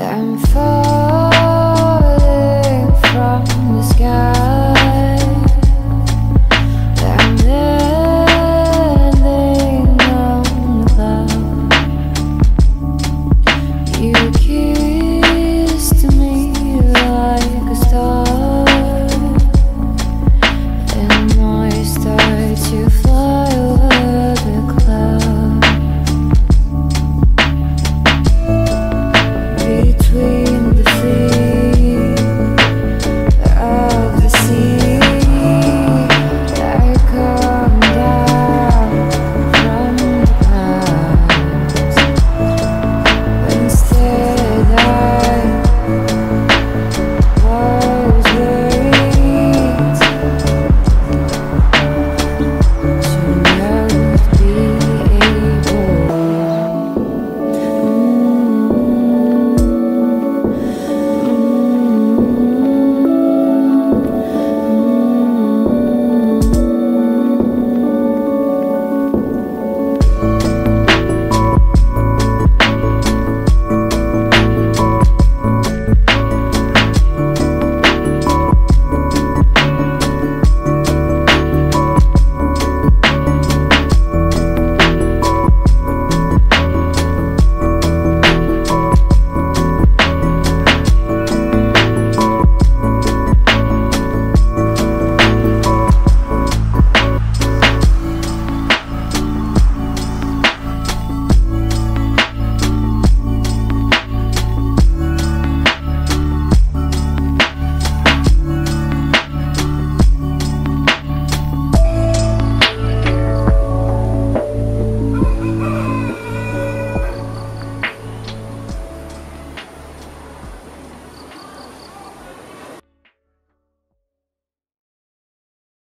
I'm falling